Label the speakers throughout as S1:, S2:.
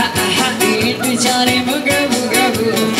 S1: ha ha ha, bir tane buga buga bu.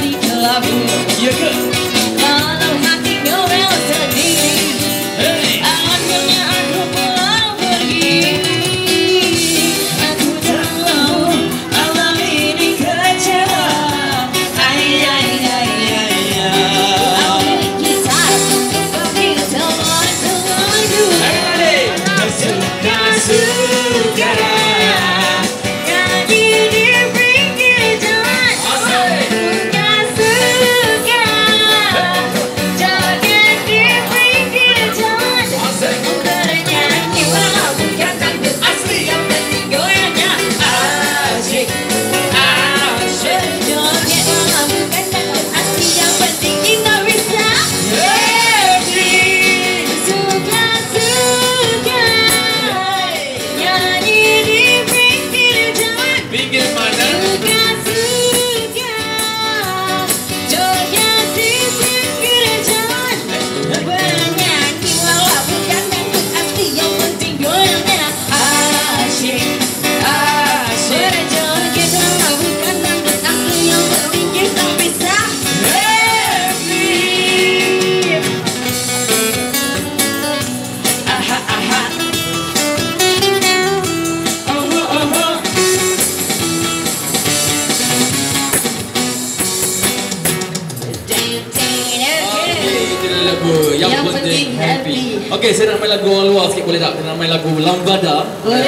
S1: love
S2: you. You're good. lagu yang,
S1: yang
S2: penting,
S1: penting
S2: happy.
S1: happy.
S2: Okey, saya nak main lagu luar sikit boleh tak? Saya nak main lagu Lambada.
S1: Boleh.